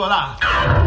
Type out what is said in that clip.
你是